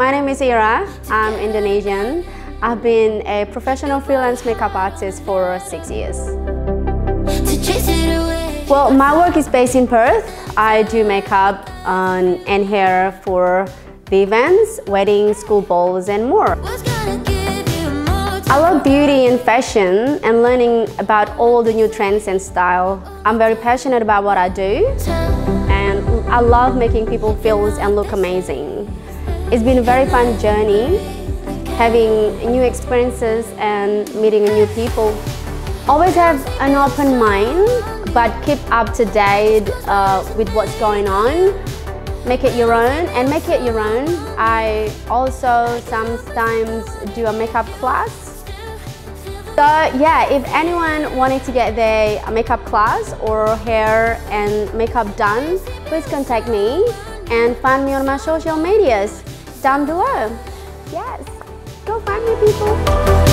my name is Ira. I'm Indonesian. I've been a professional freelance makeup artist for six years. Well, my work is based in Perth. I do makeup um, and hair for the events, weddings, school balls and more. I love beauty and fashion and learning about all the new trends and style. I'm very passionate about what I do and I love making people feel and look amazing. It's been a very fun journey, having new experiences and meeting new people. Always have an open mind, but keep up to date uh, with what's going on. Make it your own and make it your own. I also sometimes do a makeup class. So yeah, if anyone wanting to get their makeup class or hair and makeup done, please contact me and find me on my social medias down below. Yes, go find me people.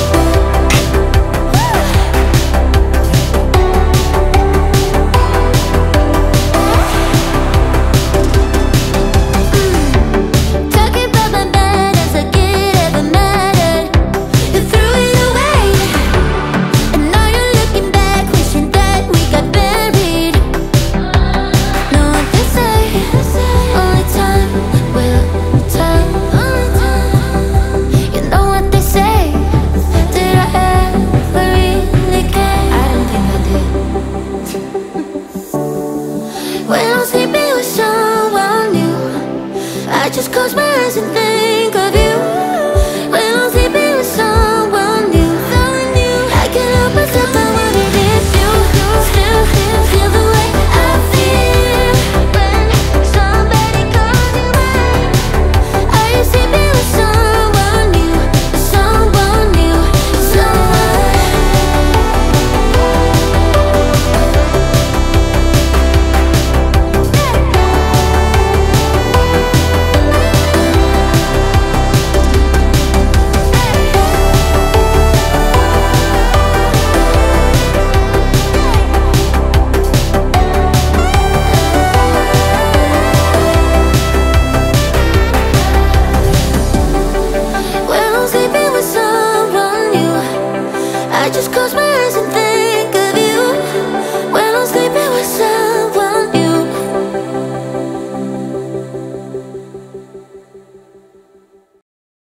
When I'm sleeping with someone new. I just close my eyes and think close my eyes and think